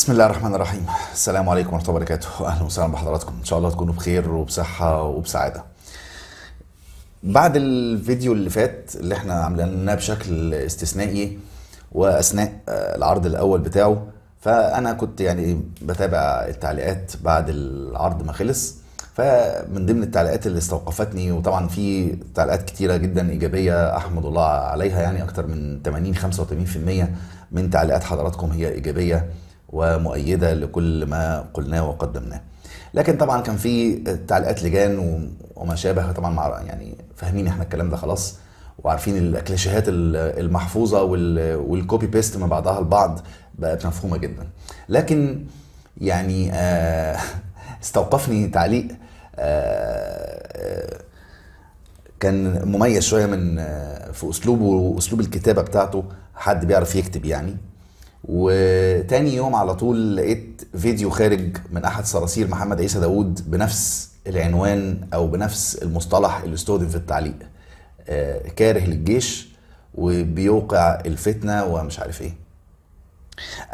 بسم الله الرحمن الرحيم. السلام عليكم ورحمة الله وبركاته. أهلا وسهلا بحضراتكم. إن شاء الله تكونوا بخير وبصحة وبسعادة. بعد الفيديو اللي فات اللي إحنا عامليناه بشكل استثنائي وأثناء آه، العرض الأول بتاعه فأنا كنت يعني بتابع التعليقات بعد العرض ما خلص. فمن ضمن التعليقات اللي استوقفتني وطبعا في تعليقات كتيرة جدا إيجابية أحمد الله عليها يعني أكتر من 80 85% من تعليقات حضراتكم هي إيجابية. ومؤيدة لكل ما قلناه وقدمناه. لكن طبعا كان في تعليقات لجان وما شابه طبعا مع يعني فاهمين إحنا الكلام ده خلاص وعارفين الكليشيهات ال- المحفوظة وال- والكوبي بيست من بعضها البعض بقت مفهومة جدا. لكن يعني آه، استوقفني تعليق آه، آه، كان مميز شوية من في أسلوبه واسلوب الكتابة بتاعته حد بيعرف يكتب يعني وتاني يوم على طول لقيت فيديو خارج من أحد صراصير محمد عيسى داوود بنفس العنوان أو بنفس المصطلح اللي استخدم في التعليق. آه، كاره للجيش وبيوقع الفتنة ومش عارف إيه.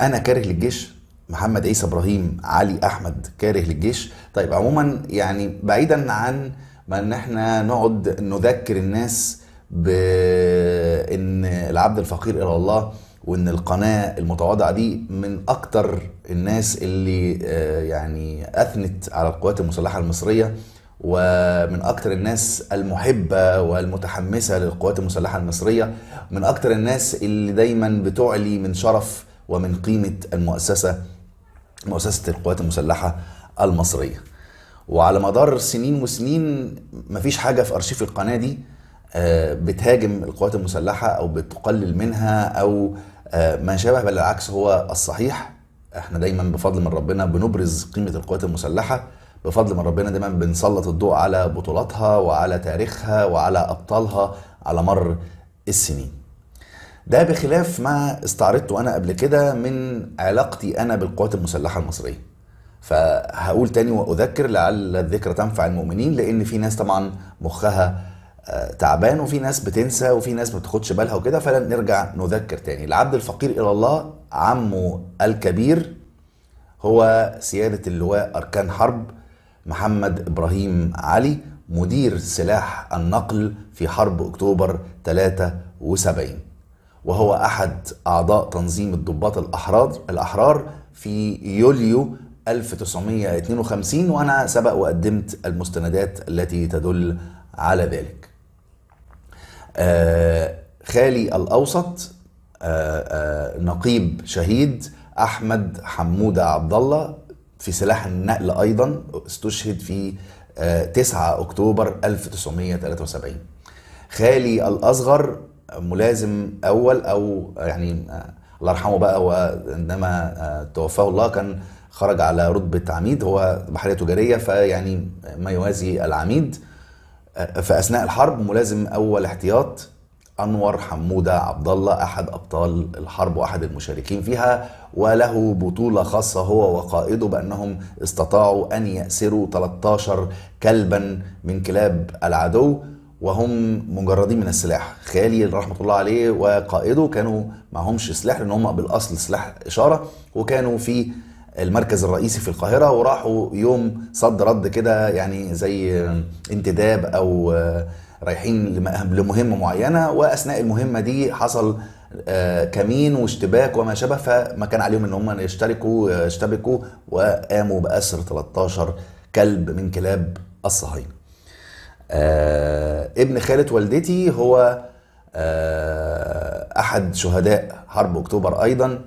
أنا كاره للجيش محمد عيسى إبراهيم علي أحمد كاره للجيش. طيب عموما يعني بعيدا عن ما إن إحنا نقعد نذكر الناس بإن العبد الفقير إلى الله وإن القناة المتواضعة دي من أكتر الناس اللي آه، يعني أثنت على القوات المسلحة المصرية ومن أكتر الناس المحبة والمتحمسة للقوات المسلحة المصرية من أكتر الناس اللي دايما بتعلي من شرف ومن قيمة المؤسسة مؤسسة القوات المسلحة المصرية. وعلى مدار سنين وسنين مفيش حاجة في أرشيف القناة دي بتهاجم القوات المسلحة أو بتقلل منها أو آه، ما شابه بل العكس هو الصحيح. إحنا دايما بفضل من ربنا بنبرز قيمة القوات المسلحة بفضل من ربنا دايما بنسلط الضوء على بطولاتها وعلى تاريخها وعلى أبطالها على مر السنين. ده بخلاف ما استعرضته أنا قبل كده من علاقتي أنا بالقوات المسلحة المصرية. فهقول تاني وأذكر لعل الذكرى تنفع المؤمنين لأن في ناس طبعا مخها آه، تعبان وفي ناس بتنسى وفي ناس ما بتاخدش بالها وكده فنرجع نذكر تاني. العبد الفقير إلى الله عمه الكبير هو سيادة اللواء أركان حرب محمد إبراهيم علي مدير سلاح النقل في حرب أكتوبر 73 وهو أحد أعضاء تنظيم الضباط الأحرار الأحرار في يوليو 1952 وأنا سبق وقدمت المستندات التي تدل على ذلك. خالي الأوسط آه، آه، نقيب شهيد أحمد حمودة عبد الله في سلاح النقل أيضا استشهد في آه، 9 أكتوبر 1973 خالي الأصغر ملازم أول أو يعني آه، الله يرحمه بقى هو عندما آه، توفاه الله كان خرج على رتبة عميد هو بحرية تجارية فيعني ما يوازي العميد. في أثناء الحرب ملازم أول احتياط أنور حمودة عبد الله أحد أبطال الحرب وأحد المشاركين فيها وله بطولة خاصة هو وقائده بأنهم استطاعوا أن يأسروا 13 كلبا من كلاب العدو وهم مجردين من السلاح. خالي رحمة الله عليه وقائده كانوا معهمش سلاح لأن هم بالأصل سلاح إشارة وكانوا في المركز الرئيسي في القاهرة وراحوا يوم صد رد كده يعني زي انتداب أو رايحين لم- لمهمة معينة وأثناء المهمة دي حصل آه، كمين واشتباك وما شابه فما كان عليهم إن هم يشتركوا يشتبكوا وقاموا بأسر 13 كلب من كلاب الصهاينة. آه، ابن خالة والدتي هو آه، أحد شهداء حرب أكتوبر أيضا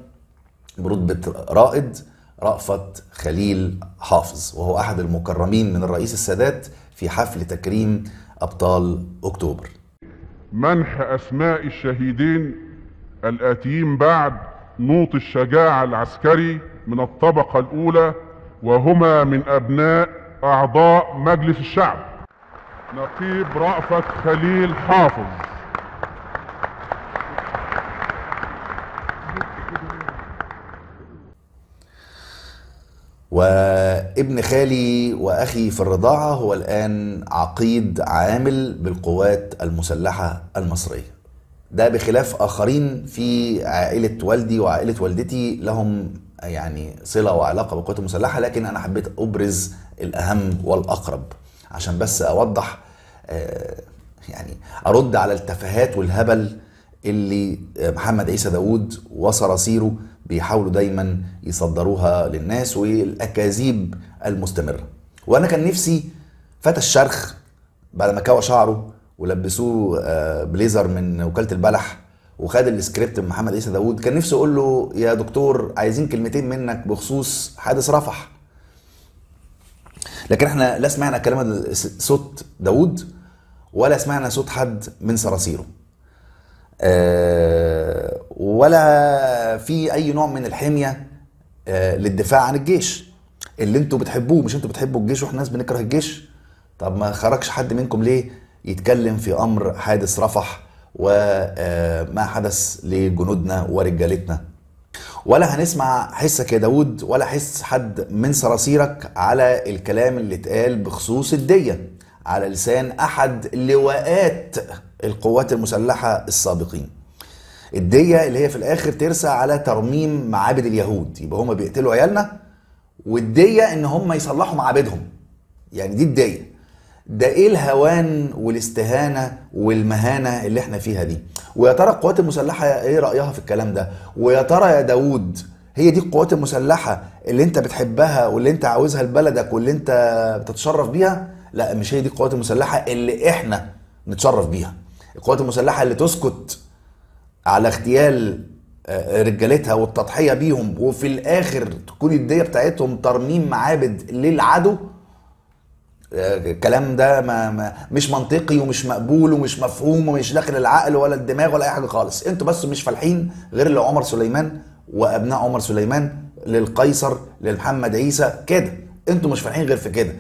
برتبة رائد رأفت خليل حافظ وهو أحد المكرمين من الرئيس السادات في حفل تكريم أبطال أكتوبر. منح أسماء الشهيدين الأتيين بعد نوط الشجاعة العسكري من الطبقة الأولى وهما من أبناء أعضاء مجلس الشعب. نقيب رأفت خليل حافظ. وابن خالي وأخي في الرضاعة هو الآن عقيد عامل بالقوات المسلحة المصرية. ده بخلاف آخرين في عائلة والدي وعائلة والدتي لهم يعني صلة وعلاقة بالقوات المسلحة لكن أنا حبيت أبرز الأهم والأقرب. عشان بس أوضح آه، يعني أرد على التفاهات والهبل اللي محمد عيسى داوود وصراصيره بيحاولوا دايما يصدروها للناس والأكاذيب المستمرة. وأنا كان نفسي فتى الشرخ بعد ما كوى شعره ولبسوه آه، بليزر من وكالة البلح وخد السكريبت من محمد عيسى داوود كان نفسي أقول له يا دكتور عايزين كلمتين منك بخصوص حادث رفح. لكن إحنا لا سمعنا كلام صوت داوود ولا سمعنا صوت حد من صراصيره. ولا في أي نوع من الحمية آه، للدفاع عن الجيش. اللي أنتوا بتحبوه مش أنتوا بتحبوا الجيش وإحنا ناس بنكره الجيش. طب ما خرجش حد منكم ليه يتكلم في أمر حادث رفح وما حدث لجنودنا ورجالتنا؟ ولا هنسمع حسك يا داود ولا حس حد من صراصيرك على الكلام اللي اتقال بخصوص الدية على لسان أحد لواءات القوات المسلحة السابقين. الدية اللي هي في الآخر ترسى على ترميم معابد اليهود يبقى هما بيقتلوا عيالنا والدية إن هم يصلحوا معابدهم. يعني دي الدية. ده إيه الهوان والاستهانة والمهانة اللي إحنا فيها دي؟ ويا ترى القوات المسلحة إيه رأيها في الكلام ده؟ ويا ترى يا داوود هي دي القوات المسلحة اللي أنت بتحبها واللي أنت عاوزها لبلدك واللي أنت بتتشرف بيها؟ لا مش هي دي القوات المسلحة اللي إحنا نتشرف بيها. القوات المسلحة اللي تسكت على اغتيال آه، رجالتها والتضحية بيهم وفي الآخر تكون الدية بتاعتهم ترميم معابد للعدو. الكلام ده ما ما مش منطقي ومش مقبول ومش مفهوم ومش داخل العقل ولا الدماغ ولا أي حاجة خالص. أنتوا بس مش فالحين غير لعمر سليمان وأبناء عمر سليمان للقيصر لمحمد عيسى كده. أنتوا مش فالحين غير في كده.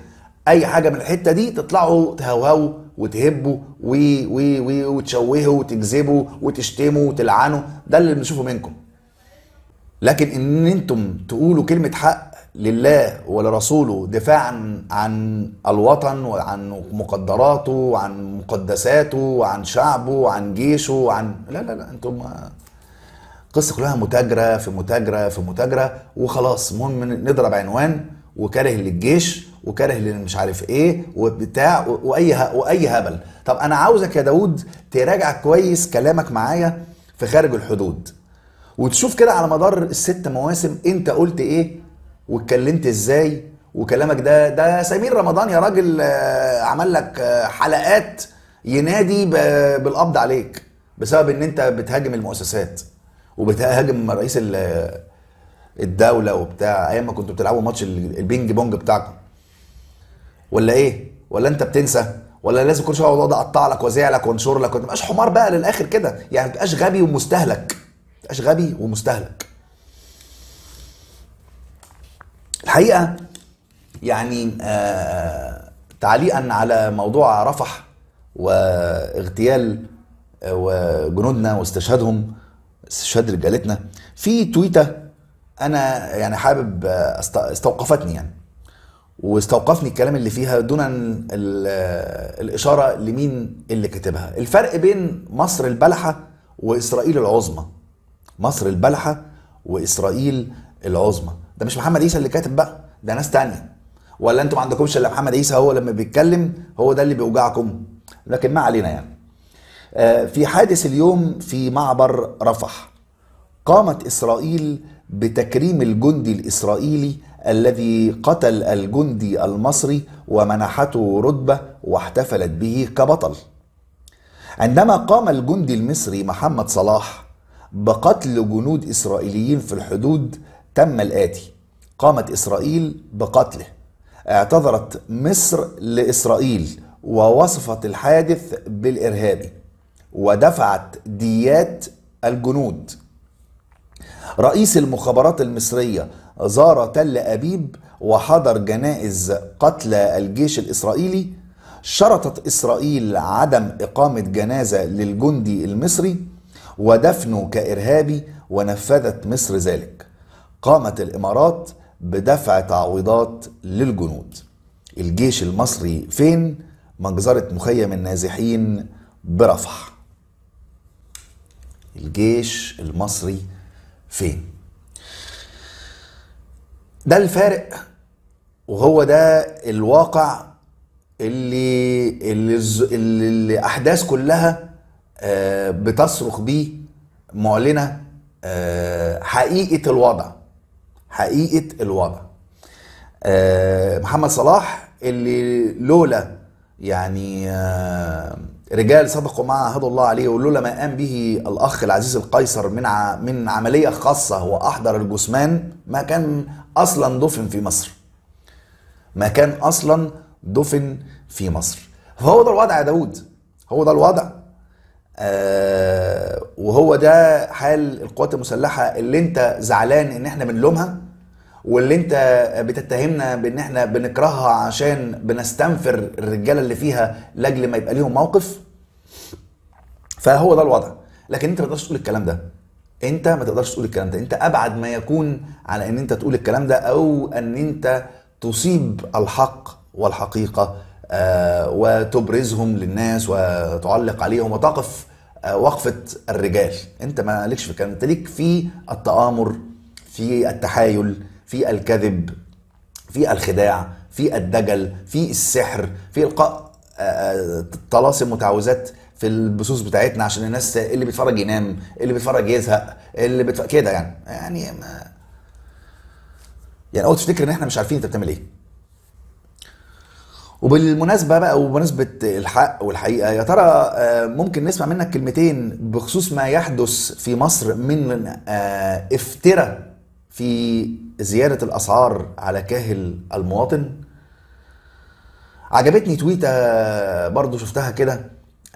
أي حاجة من الحتة دي تطلعوا تهوهوا وتهبوا و و و وتشوهوا وتكذبوا وتشتموا وتلعنوا. ده اللي بنشوفه منكم. لكن إن أنتم تقولوا كلمة حق لله ولرسوله دفاعا عن الوطن وعن مقدراته وعن مقدساته وعن شعبه وعن جيشه وعن لا لا لا أنتم قصة كلها متاجرة في متاجرة في متاجرة وخلاص. المهم نضرب عنوان وكاره للجيش وكاره مش عارف إيه وبتاع وأي وأي هبل. طب أنا عاوزك يا داود تراجع كويس كلامك معايا في خارج الحدود. وتشوف كده على مدار الست مواسم أنت قلت إيه واتكلمت إزاي وكلامك ده ده سمير رمضان يا راجل آه، عمل لك آه، حلقات ينادي بالقبض عليك بسبب إن أنت بتهاجم المؤسسات وبتهاجم رئيس الدولة وبتاع أيام ما كنتوا بتلعبوا ماتش ال- البينج بونج بتاعكم. ولا إيه؟ ولا أنت بتنسى؟ ولا لازم كل شوية أقعد أقطع لك وازيع لك وأنشر لك وما تبقاش حمار بقى للآخر كده. يعني ما تبقاش غبي ومستهلك. ما تبقاش غبي ومستهلك. الحقيقة يعني آه تعليقا على موضوع رفح واغتيال آه، وجنودنا واستشهادهم استشهاد رجالتنا في تويتة أنا يعني حابب آه، أست- استوقفتني يعني. واستوقفني الكلام اللي فيها دون آه، الإشارة لمين اللي كاتبها. الفرق بين مصر البلحة وإسرائيل العظمى. مصر البلحة وإسرائيل العظمى. ده مش محمد عيسى اللي كاتب بقى ده ناس تانية. ولا أنتوا ما عندكمش إلا محمد عيسى هو لما بيتكلم هو ده اللي بيوجعكم. لكن ما علينا يعني. آه، في حادث اليوم في معبر رفح. قامت إسرائيل بتكريم الجندي الإسرائيلي الذي قتل الجندي المصري ومنحته رتبة واحتفلت به كبطل. عندما قام الجندي المصري محمد صلاح بقتل جنود إسرائيليين في الحدود تم الآتي. قامت إسرائيل بقتله. اعتذرت مصر لإسرائيل ووصفت الحادث بالارهابي ودفعت ديات الجنود. رئيس المخابرات المصرية زار تل أبيب وحضر جنائز قتلى الجيش الإسرائيلي شرطت إسرائيل عدم إقامة جنازة للجندي المصري ودفنه كإرهابي ونفذت مصر ذلك. قامت الإمارات بدفع تعويضات للجنود. الجيش المصري فين؟ مجزرة مخيم النازحين برفح. الجيش المصري فين؟ ده الفارق وهو ده الواقع اللي اللي, اللي الاحداث كلها آه، بتصرخ بيه معلنة آه، حقيقة الوضع حقيقة الوضع. آه، محمد صلاح اللي لولا يعني آه، رجال صدقوا ما عهدوا الله عليه ولولا ما قام به الأخ العزيز القيصر من ع- من عملية خاصة واحضر الجثمان ما كان أصلا دفن في مصر. ما كان أصلا دفن في مصر. فهو ده الوضع يا داود هو ده الوضع. آه وهو ده حال القوات المسلحة اللي انت زعلان إن إحنا بنلومها؟ واللي انت بتتهمنا بان إحنا بنكرهها عشان بنستنفر الرجالة اللي فيها لأجل ما يبقى ليهم موقف فهو ده الوضع. لكن انت ما تقدرش تقول الكلام ده. انت ما تقدرش تقول الكلام ده. انت أبعد ما يكون على إن انت تقول الكلام ده أو إن انت تصيب الحق والحقيقة آه، وتبرزهم للناس وتعلق عليهم وتقف آه، وقفة الرجال. انت ما لكش في الكلام انت ليك في التآمر في التحايل في الكذب في الخداع في الدجل في السحر في إلقاء آه، آه، طلاسم وتعويذات في البثوث بتاعتنا عشان الناس اللي بيتفرج ينام اللي بيتفرج يزهق اللي بيتفرج كده يعني. يعني ما يعني أول تفتكر إن إحنا مش عارفين أنت بتعمل إيه. وبالمناسبة بقى وبمناسبة الحق والحقيقة يا ترى آه، ممكن نسمع منك كلمتين بخصوص ما يحدث في مصر من افتراء في زيادة الأسعار على كاهل المواطن؟ عجبتني تويتة برضو شفتها كده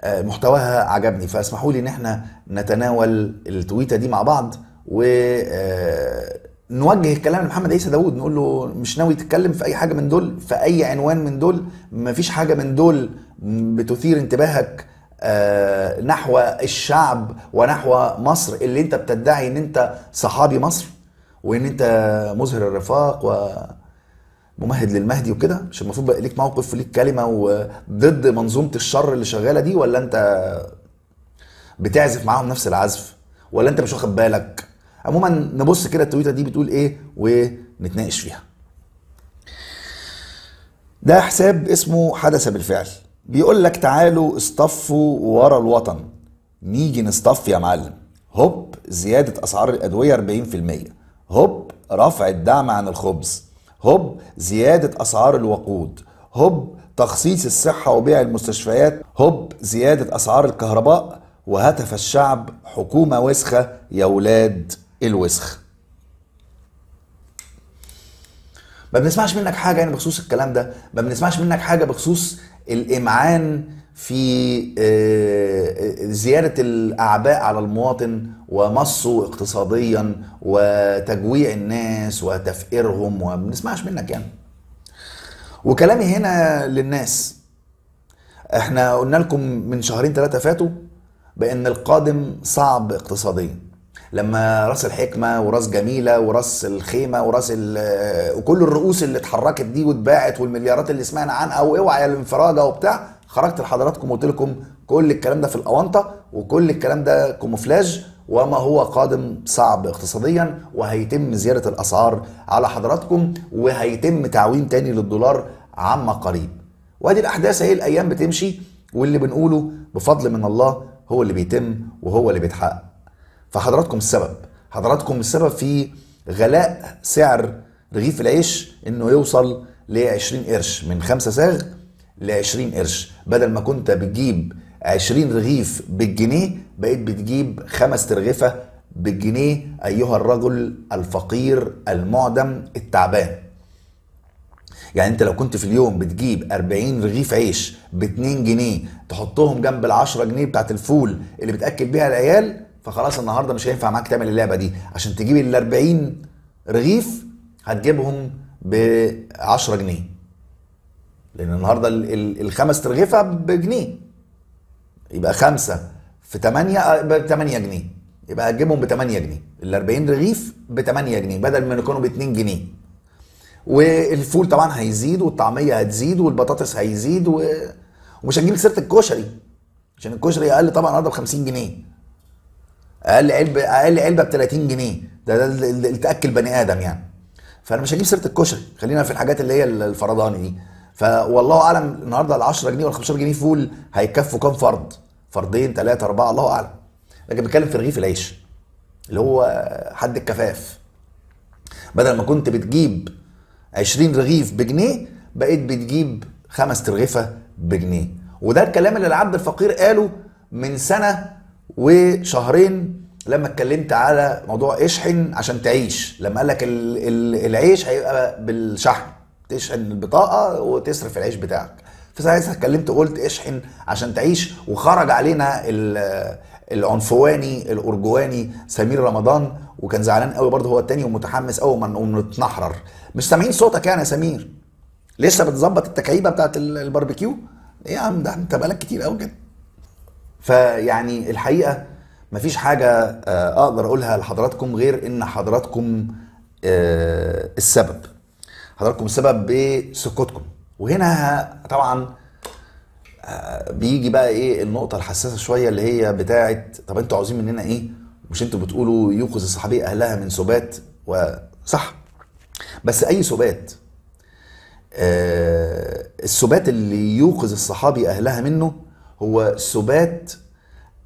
آه، محتواها عجبني فاسمحوا لي إن إحنا نتناول التويتة دي مع بعض و آه، الكلام لمحمد عيسى داوود نقول له مش ناوي تتكلم في أي حاجة من دول في أي عنوان من دول مفيش حاجة من دول بتثير انتباهك آه، نحو الشعب ونحو مصر اللي أنت بتدعي إن أنت صحابي مصر؟ وإن أنت مظهر الرفاق و ممهد للمهدي وكده مش المفروض بقى ليك موقف وليك كلمة وضد منظومة الشر اللي شغالة دي ولا أنت بتعزف معاهم نفس العزف ولا أنت مش واخد بالك؟ عموما نبص كده التويتة دي بتقول إيه ونتناقش فيها. ده حساب اسمه حدث بالفعل. بيقول لك تعالوا اصطفوا ورا الوطن. نيجي نصطف يا معلم. هوب زيادة أسعار الأدوية 40% هوب رفع الدعم عن الخبز. هوب زيادة أسعار الوقود. هوب تخصيص الصحة وبيع المستشفيات. هوب زيادة أسعار الكهرباء. وهتف الشعب حكومة وسخة يا ولاد الوسخ. ما بنسمعش منك حاجة يعني بخصوص الكلام ده. ما بنسمعش منك حاجة بخصوص الإمعان في آه، زيادة الأعباء على المواطن ومصه اقتصاديا وتجويع الناس وتفقيرهم وما بنسمعش منك يعني. وكلامي هنا للناس. إحنا قلنا لكم من شهرين ثلاثة فاتوا بأن القادم صعب اقتصاديا. لما راس الحكمة وراس جميلة وراس الخيمة وراس وكل الرؤوس اللي اتحركت دي واتباعت والمليارات اللي سمعنا عنها وأوعى الانفراجة وبتاع خرجت لحضراتكم وقلت لكم كل الكلام ده في الأونطة وكل الكلام ده كوموفلاج وما هو قادم صعب اقتصاديا وهيتم زيادة الأسعار على حضراتكم وهيتم تعويم تاني للدولار عما قريب. وادي الأحداث أهي الأيام بتمشي واللي بنقوله بفضل من الله هو اللي بيتم وهو اللي بيتحقق. فحضراتكم السبب. حضراتكم السبب في غلاء سعر رغيف العيش إنه يوصل ل 20 قرش من 5 ساغ ل 20 قرش. بدل ما كنت بتجيب 20 رغيف بالجنيه بقيت بتجيب خمس ترغفة بالجنيه أيها الرجل الفقير المعدم التعبان. يعني أنت لو كنت في اليوم بتجيب 40 رغيف عيش ب 2 جنيه تحطهم جنب ال 10 جنيه بتاعت الفول اللي بتأكل بيها العيال فخلاص النهارده مش هينفع معاك تعمل اللعبة دي. عشان تجيب ال 40 رغيف هتجيبهم ب 10 جنيه. لأن النهارده ال- ال- الخمس ترغيفه بجنيه. يبقى خمسة في 8 ب 8 جنيه. يبقى هتجيبهم ب 8 جنيه. ال 40 رغيف ب 8 جنيه بدل ما يكونوا ب 2 جنيه. والفول طبعا هيزيد والطعمية هتزيد والبطاطس هيزيد و... ومش هنجيب سيرة الكشري. عشان الكشري أقل طبعا النهارده ب 50 جنيه. أقل علبه أقل علبة ب 30 جنيه. ده, ده اللي تأكل بني آدم يعني. فأنا مش هجيب سيرة الكشري. خلينا في الحاجات اللي هي الفرداني دي. فوالله أعلم النهارده ال 10 جنيه ولا 15 جنيه فول هيكفوا كام فرد؟ فردين ثلاثة أربعة الله أعلم. لكن بتكلم في رغيف العيش اللي هو حد الكفاف. بدل ما كنت بتجيب 20 رغيف بجنيه بقيت بتجيب خمس ترغيفة بجنيه. وده الكلام اللي العبد الفقير قاله من سنة وشهرين لما اتكلمت على موضوع إشحن عشان تعيش. لما قال لك ال- ال- العيش هيبقى بالشحن. تشحن البطاقة وتصرف العيش بتاعك. فساعتها اتكلمت قلت إشحن عشان تعيش وخرج علينا ال- العنفواني الارجواني سمير رمضان وكان زعلان قوي برضه هو التاني ومتحمس قوي ونتنحرر مش سامعين صوتك يعني يا سمير؟ لسه بتظبط التكعيبة بتاعت ال- الباربيكيو؟ إيه يا عم ده انت بقالك كتير قوي كده. فيعني الحقيقة مفيش حاجة آه، أقدر أقولها لحضراتكم غير إن حضراتكم آه، السبب. حضراتكم السبب بسكوتكم. وهنا طبعا آه، بيجي بقى إيه النقطة الحساسة شوية اللي هي بتاعه طب أنتوا عاوزين مننا إيه؟ مش أنتوا بتقولوا يوقظ الصحابيه أهلها من سبات وصح بس أي سبات آه، السبات اللي يوقظ الصحابي أهلها منه هو سبات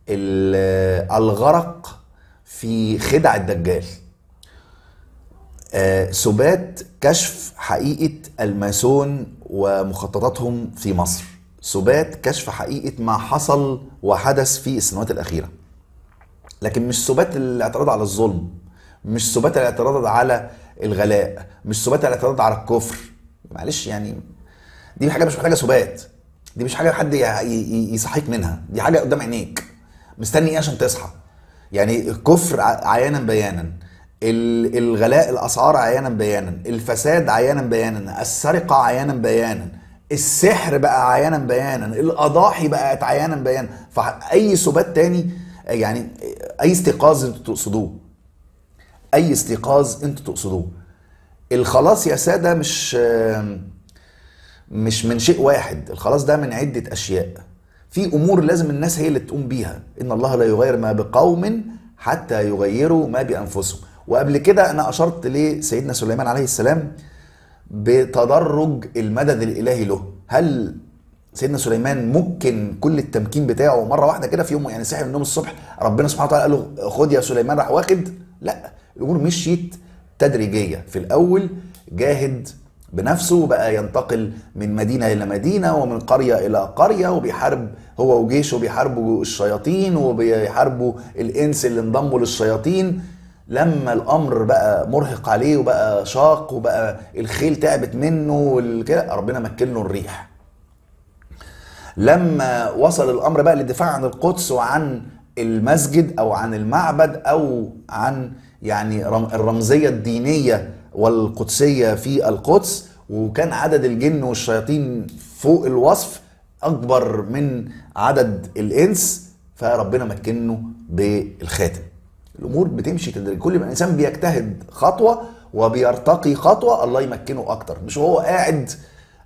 ال- الغرق في خدع الدجال. آه، سبات كشف حقيقة الماسون ومخططاتهم في مصر. سبات كشف حقيقة ما حصل وحدث في السنوات الأخيرة. لكن مش سبات الاعتراض على الظلم مش سبات الاعتراض على الغلاء مش سبات الاعتراض على الكفر. معلش يعني دي حاجة مش محتاجة سبات. دي مش حاجة حد يصحيك منها. دي حاجة قدام عينيك. مستني إيه عشان تصحى. يعني الكفر عيانا بيانا. ال- الغلاء الأسعار عيانا بيانا. الفساد عيانا بيانا. السرقة عيانا بيانا. السحر بقى عيانا بيانا. الاضاحي بقت عيانا بيانا. فأي سبات تاني يعني أي استيقاظ أنتوا تقصدوه. أي استيقاظ أنتوا تقصدوه. الخلاص يا سادة مش مش من شيء واحد. الخلاص ده من عدة أشياء. في أمور لازم الناس هي اللي تقوم بيها. إن الله لا يغير ما بقوم حتى يغيروا ما بأنفسهم. وقبل كده أنا أشرت لسيدنا سليمان عليه السلام بتدرج المدد الإلهي له. هل سيدنا سليمان ممكن كل التمكين بتاعه مرة واحدة كده في يوم يعني صحي من النوم الصبح ربنا سبحانه وتعالى قال له خد يا سليمان راح واخد؟ لا. الأمور مشيت تدريجية. في الأول جاهد بنفسه وبقى ينتقل من مدينة إلى مدينة ومن قرية إلى قرية وبيحارب هو وجيشه بيحاربوا الشياطين وبيحاربوا الإنس اللي انضموا للشياطين. لما الأمر بقى مرهق عليه وبقى شاق وبقى الخيل تعبت منه والكده ربنا مكن له الريح. لما وصل الأمر بقى للدفاع عن القدس وعن المسجد أو عن المعبد أو عن يعني رم- الرمزية والقدسية في القدس وكان عدد الجن والشياطين فوق الوصف أكبر من عدد الإنس فربنا مكنه بالخاتم. الأمور بتمشي تدريجيا. كل ما الإنسان بيجتهد خطوة وبيرتقي خطوة الله يمكنه أكتر. مش هو قاعد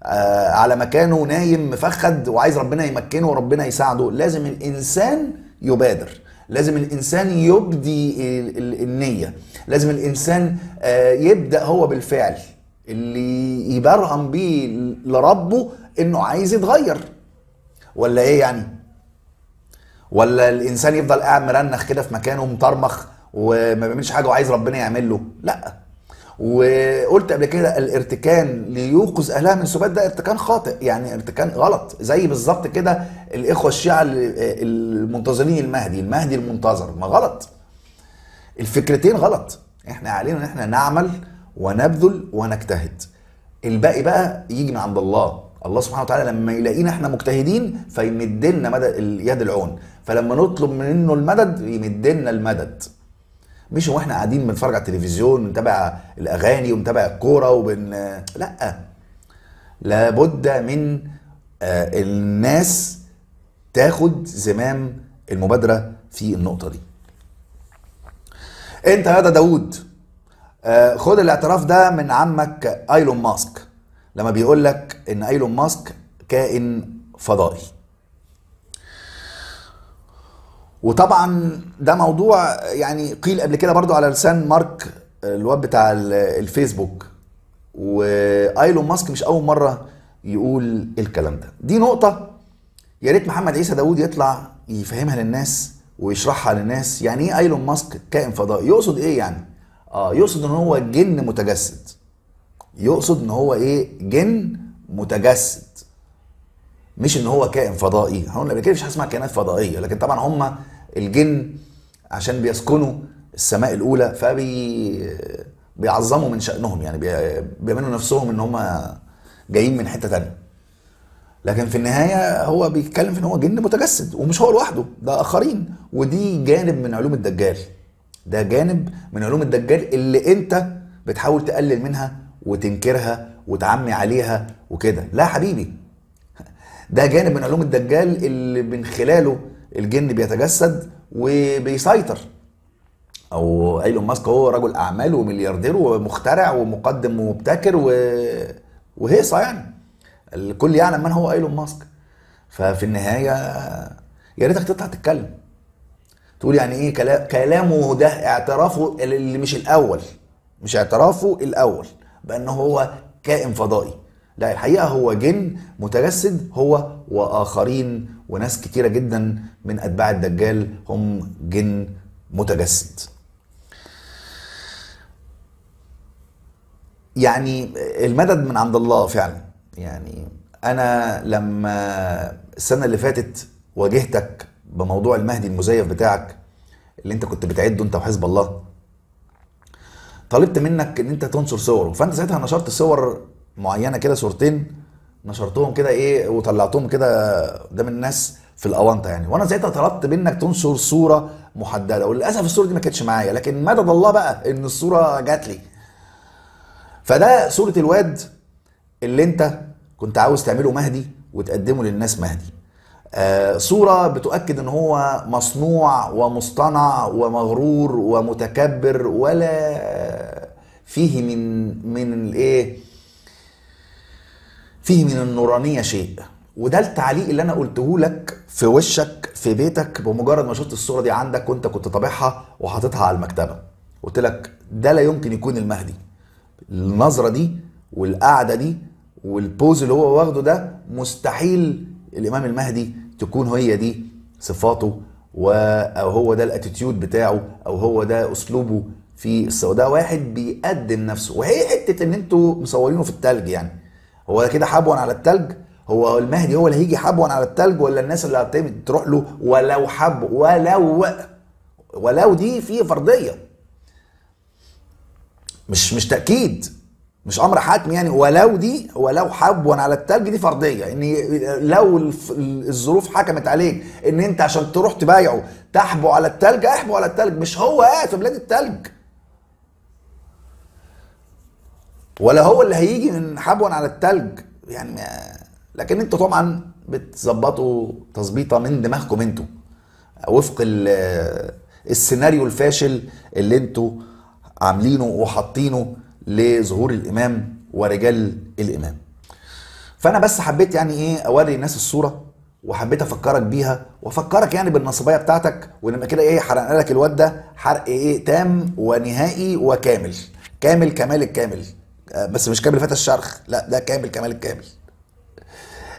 آه، على مكانه نايم مفخد وعايز ربنا يمكنه وربنا يساعده. لازم الإنسان يبادر. لازم الإنسان يبدي ال- ال- النية. لازم الإنسان آه، يبدأ هو بالفعل. اللي يبرهن بيه لربه إنه عايز يتغير. ولا إيه يعني؟ ولا الإنسان يفضل قاعد مرنخ كده في مكانه مطرمخ وما بيعملش حاجة وعايز ربنا يعمل له لأ. وقلت قبل كده الارتكان ليوقظ أهلها من سبات ده ارتكان خاطئ يعني ارتكان غلط زي بالظبط كده الإخوة الشيعة ال- المنتظرين المهدي المهدي المنتظر ما غلط. الفكرتين غلط إحنا علينا إن إحنا نعمل ونبذل ونجتهد. الباقي بقى يجي من عند الله. الله سبحانه وتعالى لما يلاقينا إحنا مجتهدين فيمد لنا مدد اليد العون. فلما نطلب منه المدد يمد لنا المدد. مش هو إحنا قاعدين بنتفرج على التلفزيون بنتابع الأغاني وبنتابع الكورة وبن لا. لابد من آه، الناس تاخد زمام المبادرة في النقطة دي. انت يا داوود آه، خد الاعتراف ده من عمك إيلون ماسك لما بيقول لك إن إيلون ماسك كائن فضائي. وطبعا ده موضوع يعني قيل قبل كده برضو على لسان مارك الواد بتاع ال- الفيسبوك. وإيلون ماسك مش أول مرة يقول الكلام ده. دي نقطة يا ريت محمد عيسى داوود يطلع يفهمها للناس ويشرحها للناس. يعني إيه إيلون ماسك كائن فضائي يقصد إيه يعني؟ آه يقصد إن هو جن متجسد. يقصد إن هو إيه؟ جن متجسد. مش إن هو كائن فضائي. هقول قبل كده مفيش حاجة اسمها كائنات فضائية لكن طبعا هم الجن عشان بيسكنوا السماء الأولى فبي بيعظموا من شأنهم يعني بي- بيعملوا نفسهم إن هم جايين من حتة تانية. لكن في النهاية هو بيتكلم في إن هو جن متجسد ومش هو لوحده ده آخرين. ودي جانب من علوم الدجال. ده جانب من علوم الدجال اللي أنت بتحاول تقلل منها وتنكرها وتعمي عليها وكده. لا حبيبي ده جانب من علوم الدجال اللي من خلاله الجن بيتجسد وبيسيطر. أو إيلون ماسك هو رجل أعمال وملياردير ومخترع ومقدم ومبتكر و... وهيصة يعني. الكل يعلم من هو إيلون ماسك. ففي النهاية يا ريتك تطلع تتكلم. تقول يعني إيه؟ كلا- كلامه ده اعترافه اللي مش الأول. مش اعترافه الأول. بان هو كائن فضائي. لا الحقيقة هو جن متجسد هو وآخرين وناس كتيرة جدا من أتباع الدجال هم جن متجسد. يعني المدد من عند الله فعلا. يعني أنا لما السنة اللي فاتت واجهتك بموضوع المهدي المزيف بتاعك اللي أنت كنت بتعده أنت وحزب الله طلبت منك إن أنت تنشر صوره. فأنت ساعتها نشرت صور معينة كده صورتين نشرتهم كده إيه وطلعتهم كده قدام الناس في الأونطة يعني. وأنا ساعتها طلبت منك تنشر صورة محددة وللأسف الصورة دي ما كانتش معايا لكن مدد الله بقى إن الصورة جات لي. فده صورة الواد اللي أنت كنت عاوز تعمله مهدي وتقدمه للناس مهدي. آه صورة بتؤكد إن هو مصنوع ومصطنع ومغرور ومتكبر ولا فيه من من الإيه فيه من النورانية شيء. وده التعليق اللي أنا قلته لك في وشك في بيتك بمجرد ما شفت الصورة دي عندك وأنت كنت طابعها وحاططها على المكتبة. قلت لك ده لا يمكن يكون المهدي. النظرة دي والقعدة دي والبوز اللي هو واخده ده مستحيل الإمام المهدي تكون هي دي صفاته و أو هو ده الأتيتيود بتاعه أو هو ده أسلوبه في السوداء. واحد بيقدم نفسه. وهي حتة إن أنتوا مصورينه في التلج يعني. هو كده حبوا على التلج؟ هو المهدي هو اللي هيجي حبوا على التلج ولا الناس اللي هتبتدي تروح له ولو حب ولو ولو دي في فرضية؟ مش مش تأكيد مش أمر حتمي يعني. ولو دي ولو حبوا على التلج دي فرضية. إن لو الظروف حكمت عليك إن أنت عشان تروح تبايعه تحبو على التلج احبو على التلج. مش هو قاعد في بلاد التلج. ولا هو اللي هيجي من حبوا على التلج. يعني لكن أنتوا طبعا بتظبطوا تظبيطة من دماغكم أنتوا. وفق ال- السيناريو الفاشل اللي أنتوا عاملينه وحاطينه لظهور الإمام ورجال الإمام. فأنا بس حبيت يعني إيه أوري الناس الصورة وحبيت أفكرك بيها وأفكرك يعني بالنصبية بتاعتك ولما كده إيه حرقنا لك الواد ده حرق إيه تام ونهائي وكامل. كامل كمال الكامل. بس مش كامل فتى الشرخ لا ده كامل كمال الكامل.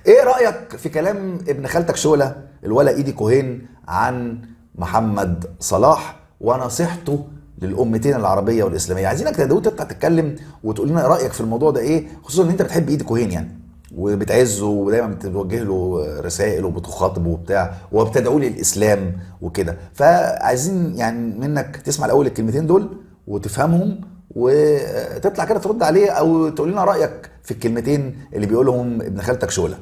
إيه رأيك في كلام ابن خالتك شوله الولا إيدي كوهين عن محمد صلاح ونصيحته للأمتين العربية والإسلامية؟ عايزينك يا تتكلم وتقول لنا رأيك في الموضوع ده إيه خصوصا إن أنت بتحب إيدي كوهين يعني وبتعزه ودايما بتوجه له رسائل وبتخاطبه وبتاع وبتدعو للإسلام وكده. فعايزين يعني منك تسمع الأول الكلمتين دول وتفهمهم وتطلع كده ترد عليه أو تقول لنا رأيك في الكلمتين اللي بيقولهم ابن خالتك شوله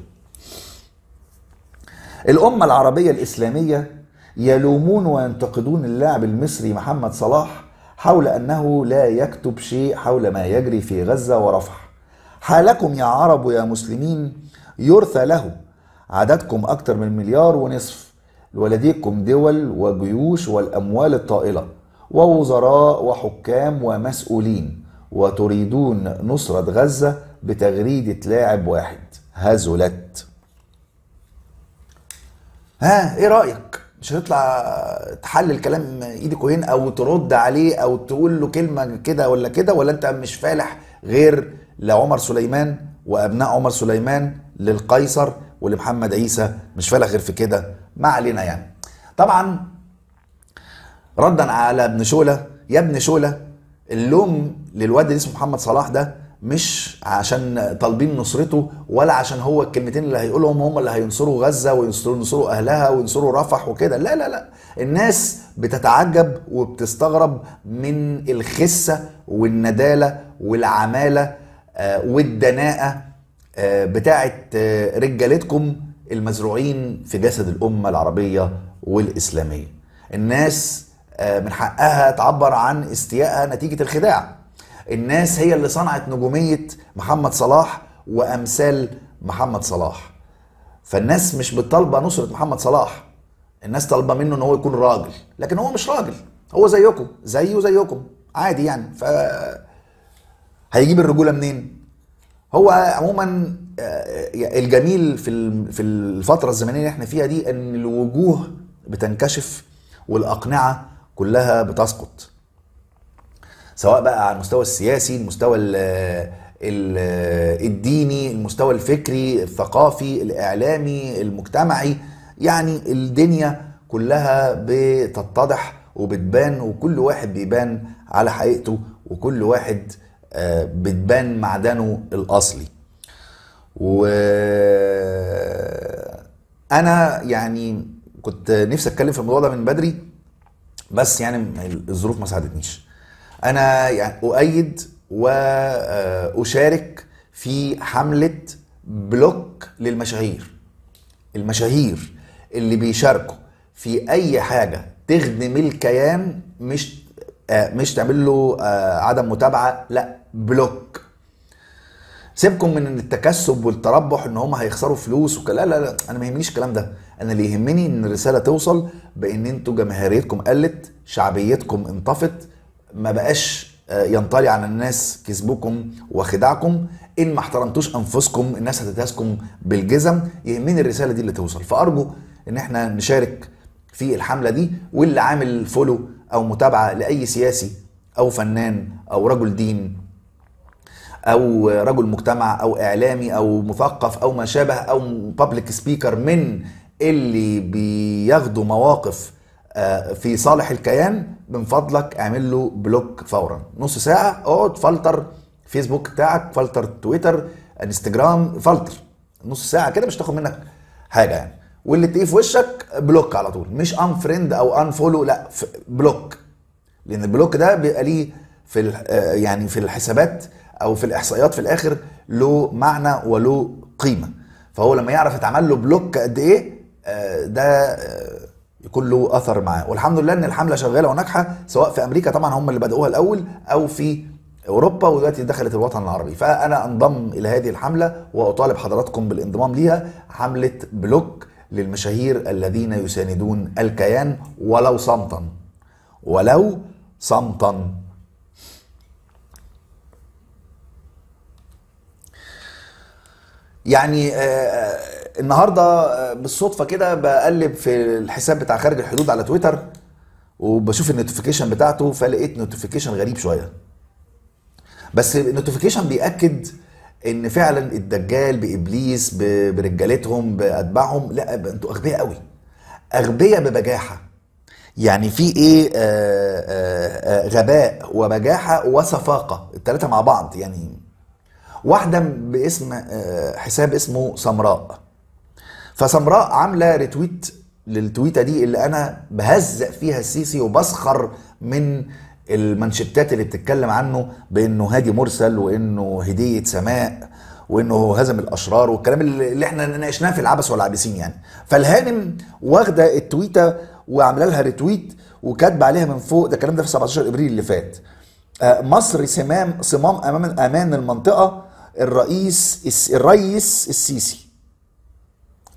الأمة العربية الإسلامية يلومون وينتقدون اللاعب المصري محمد صلاح حول أنه لا يكتب شيء حول ما يجري في غزة ورفح. حالكم يا عرب ويا مسلمين يرثى له عددكم أكثر من مليار ونصف. ولديكم دول وجيوش والأموال الطائلة. ووزراء وحكام ومسؤولين وتريدون نصرة غزة بتغريدة لاعب واحد. هزلت. ها إيه رأيك؟ مش هتطلع تحلل كلام إيدي كوهين أو ترد عليه أو تقول له كلمة كده ولا كده ولا أنت مش فالح غير لعمر سليمان وأبناء عمر سليمان للقيصر ولمحمد عيسى؟ مش فالح غير في كده؟ ما علينا يعني. طبعا ردا على ابن شوله. يا ابن شوله اللوم للواد اللي اسمه محمد صلاح ده مش عشان طالبين نصرته ولا عشان هو الكلمتين اللي هيقولهم هم اللي هينصروا غزة وينصروا ينصروا أهلها وينصروا رفح وكده. لا لا لا. الناس بتتعجب وبتستغرب من الخسة والندالة والعمالة آه، والدناءة آه، بتاعت آه، رجالتكم المزروعين في جسد الأمة العربية والإسلامية. الناس من حقها تعبر عن استيائها نتيجة الخداع. الناس هي اللي صنعت نجومية محمد صلاح وأمثال محمد صلاح. فالناس مش بتطالبه نصرة محمد صلاح. الناس طالبة منه إن هو يكون راجل. لكن هو مش راجل. هو زيكم. زيه زيكم. عادي يعني. ف هيجيب الرجولة منين؟ هو عموما آه، الجميل في في الفترة الزمنية اللي إحنا فيها دي إن الوجوه بتنكشف والأقنعة كلها بتسقط. سواء بقى على المستوى السياسي المستوى ال ال الديني المستوى الفكري الثقافي الإعلامي المجتمعي يعني الدنيا كلها بتتضح وبتبان وكل واحد بيبان على حقيقته وكل واحد آه، بتبان معدنه الأصلي. و أنا يعني كنت نفسي أتكلم في الموضوع ده من بدري بس يعني الظروف ما ساعدتنيش. أنا يعني أؤيد واشارك في حملة block للمشاهير. المشاهير اللي بيشاركوا في أي حاجة تخدم الكيان مش آه، مش تعمل له آه، عدم متابعة لا block. سيبكم من التكسب والتربح إن هم هيخسروا فلوس وكلا لا لا أنا ما يهمنيش الكلام ده. أنا اللي يهمني إن الرسالة توصل بإن أنتوا جماهيريتكم قلت شعبيتكم انطفت ما بقاش آه، ينطلي على الناس كسبكم وخداعكم. إن ما احترمتوش أنفسكم الناس هتتهزكم بالجزم. يهمني الرسالة دي اللي توصل. فأرجو إن إحنا نشارك في الحملة دي واللي عامل فولو أو متابعة لأي سياسي أو فنان أو رجل دين أو رجل مجتمع أو إعلامي أو مثقف أو ما شابه أو public speaker من اللي بياخدوا مواقف آه، في صالح الكيان من فضلك اعمل له block فورا. نص ساعة اقعد فلتر فيسبوك بتاعك فلتر تويتر انستجرام فلتر. نص ساعة كده مش تاخد منك حاجة يعني. واللي تلاقيه في وشك block على طول. مش unfriend أو unfollow لا block. لأن ال block ده بيبقى ليه في آه، يعني في الحسابات أو في الإحصائيات في الآخر له معنى وله قيمة. فهو لما يعرف يتعمل له block قد إيه آه، ده آه، يكون له أثر معاه. والحمد لله إن الحملة شغالة وناجحة سواء في أمريكا طبعا هم اللي بدأوها الأول أو في أوروبا ودلوقتي دخلت الوطن العربي. فأنا أنضم إلى هذه الحملة وأطالب حضراتكم بالانضمام ليها حملة block للمشاهير الذين يساندون الكيان ولو صمتا. ولو صمتا. يعني آه، النهارده آه، بالصدفة كده بقلب في الحساب بتاع خارج الحدود على تويتر وبشوف ال notifications بتاعته فلقيت notification غريب شوية. بس ال notification بيأكد إن فعلا الدجال بإبليس برجالتهم بأتباعهم لا أنتوا أغبياء قوي. أغبياء ببجاحة. يعني في إيه آه آه آه غباء وبجاحة وسفاقه الثلاثه مع بعض. يعني واحدة باسم آه حساب اسمه سمراء فسمراء عاملة ريتويت للتويتة دي اللي أنا بهزق فيها السيسي وبسخر من المانشيتات اللي بتتكلم عنه بإنه هادي مرسل وإنه هدية سماء وإنه هزم الأشرار والكلام اللي إحنا ناقشناه في العبث والعابسين يعني. فالهانم واخدة التويتة وعاملة لها ريتويت وكاتبة عليها من فوق ده الكلام ده في 17 إبريل اللي فات. آه، مصر صمام صمام أمام أمان المنطقة الرئيس الرئيس السيسي.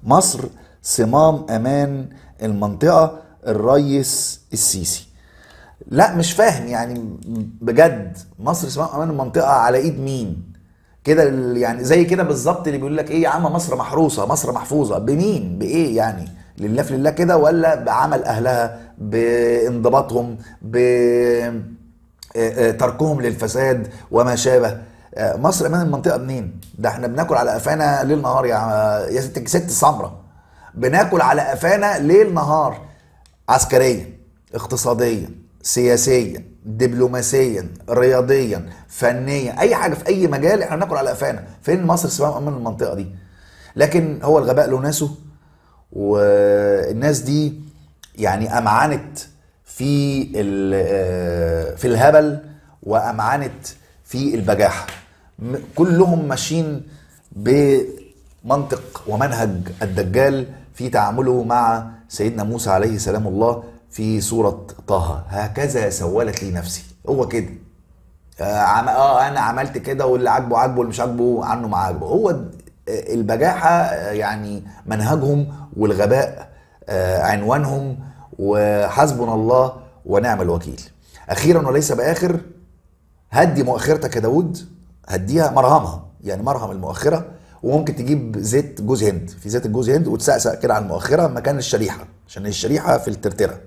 مصر صمام أمان المنطقة الريس السيسي. لا مش فاهم يعني بجد مصر صمام أمان المنطقة على إيد مين؟ كده يعني زي كده بالظبط اللي بيقول لك إيه يا عم مصر محروسة مصر محفوظة. بمين؟ بإيه يعني؟ لله في لله كده ولا بعمل أهلها بانضباطهم ب تركهم للفساد وما شابه؟ مصر أمان المنطقة منين؟ ده إحنا بناكل على قفانا ليل نهار يا يا ست ست سمرة. بناكل على قفانا ليل نهار. عسكريا اقتصاديا سياسيا دبلوماسيا رياضيا فنيا أي حاجة في أي مجال إحنا بناكل على قفانا. فين مصر سواء أمان المنطقة دي؟ لكن هو الغباء له ناسه والناس دي يعني امعنت في آه، في الهبل وامعنت في البجاحة. كلهم ماشيين بمنطق ومنهج الدجال في تعامله مع سيدنا موسى عليه سلام الله في سورة طه. هكذا سولت لي نفسي. هو كده. آه أنا عملت كده واللي عاجبه عاجبه واللي مش عاجبه عنه ما عاجبه. هو د- آه، يعني منهجهم والغباء آه عنوانهم وحسبنا الله ونعم الوكيل. أخيرا وليس بآخر هدي مؤخرتك يا داود هديها مرهمها يعني مرهم المؤخرة وممكن تجيب زيت جوز هند في زيت الجوز هند وتسقسق كده على المؤخرة مكان الشريحة عشان الشريحة في الترترة.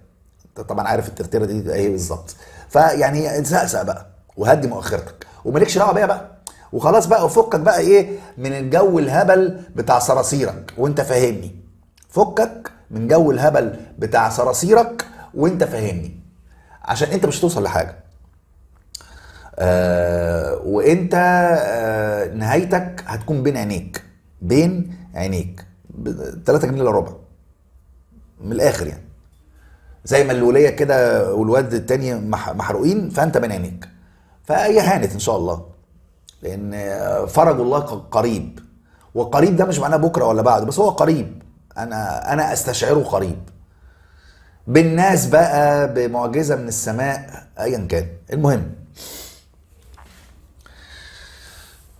انت طبعا عارف الترترة دي إيه بالظبط. فيعني تسقسق بقى وهدي مؤخرتك. ومالكش دعوة بيها بقى. وخلاص بقى وفكك بقى إيه من الجو الهبل بتاع صراصيرك وانت فاهمني. فكك من جو الهبل بتاع صراصيرك وانت فاهمني. عشان انت مش هتوصل لحاجة. آه وانت آه نهايتك هتكون بين عينيك بين عينيك 3 جنيه إلا ربع. من الآخر يعني. زي ما الوليه كده والواد التاني مح- محروقين فأنت بين عينيك. فهي هانت إن شاء الله. لأن فرج الله قريب. وقريب ده مش معناه بكرة ولا بعد بس هو قريب. أنا أنا أستشعره قريب. بالناس بقى بمعجزة من السماء ايا كان. المهم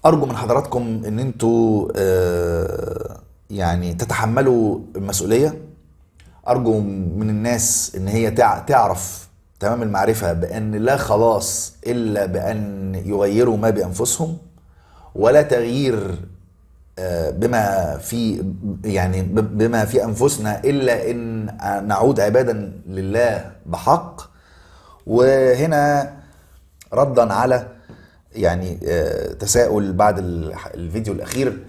أرجو من حضراتكم إن أنتوا آه، يعني تتحملوا المسؤولية. أرجو من الناس إن هي تع- تعرف تمام المعرفة بأن لا خلاص إلا بأن يغيروا ما بأنفسهم ولا تغيير آه، بما في يعني بما في أنفسنا إلا إن نعود عبادا لله بحق. وهنا ردا على يعني آه، تساؤل بعد الفيديو الأخير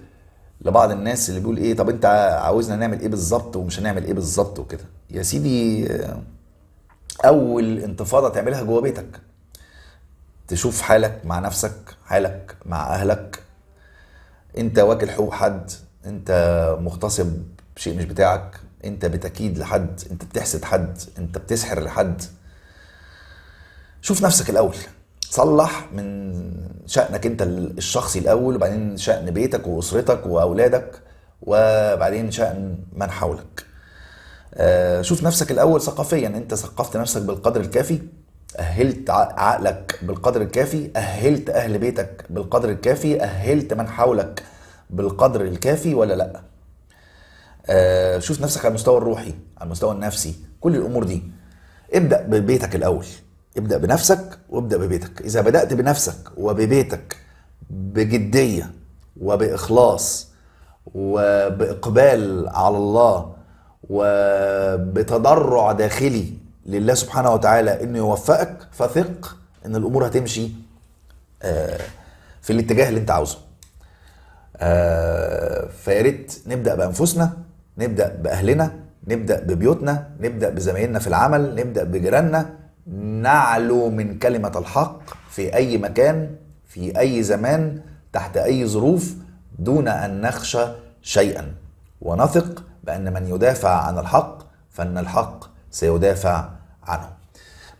لبعض الناس اللي بيقول إيه طب أنت عاوزنا نعمل إيه بالظبط ومش هنعمل إيه بالظبط وكده. يا سيدي آه، أول انتفاضة تعملها جوه بيتك. تشوف حالك مع نفسك حالك مع أهلك. أنت واكل حقوق حد أنت مغتصب شيء مش بتاعك. أنت بتكيد لحد أنت بتحسد حد أنت بتسحر لحد. شوف نفسك الأول. صلح من شأنك انت الشخصي الأول وبعدين شأن بيتك وأسرتك وأولادك وبعدين شأن من حولك. آه، شوف نفسك الأول ثقافيا. انت ثقفت نفسك بالقدر الكافي أهلت ع- عقلك بالقدر الكافي أهلت أهل بيتك بالقدر الكافي أهلت من حولك بالقدر الكافي ولا لأ؟ آه، شوف نفسك على المستوى الروحي على المستوى النفسي كل الأمور دي. ابدأ ببيتك الأول. ابدأ بنفسك وابدأ ببيتك. إذا بدأت بنفسك وببيتك بجدية وبإخلاص وبإقبال على الله وبتضرع داخلي لله سبحانه وتعالى إنه يوفقك فثق إن الأمور هتمشي آه، في الاتجاه اللي أنت عاوزه. آه، فيا ريت نبدأ بأنفسنا نبدأ بأهلنا نبدأ ببيوتنا نبدأ بزمايلنا في العمل نبدأ بجيراننا نعلو من كلمة الحق في أي مكان في أي زمان تحت أي ظروف دون أن نخشى شيئا. ونثق بأن من يدافع عن الحق فإن الحق سيدافع عنه.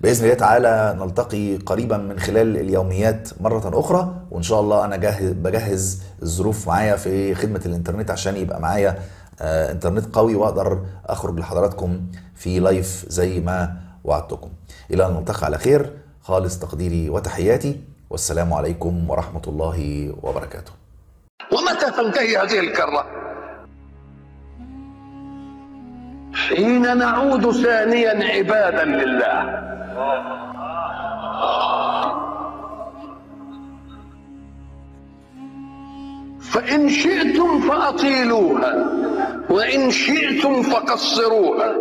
بإذن الله تعالى نلتقي قريبا من خلال اليوميات مرة أخرى وإن شاء الله أنا جاهز بجهز الظروف معايا في خدمة الإنترنت عشان يبقى معايا آه، إنترنت قوي وأقدر أخرج لحضراتكم في لايف زي ما وعدتكم. إلى أن نلتقي على خير. خالص تقديري وتحياتي. والسلام عليكم ورحمة الله وبركاته. ومتى تنتهي هذه الكرة؟ حين نعود ثانيا عبادا لله. فإن شئتم فأطيلوها وإن شئتم فقصروها.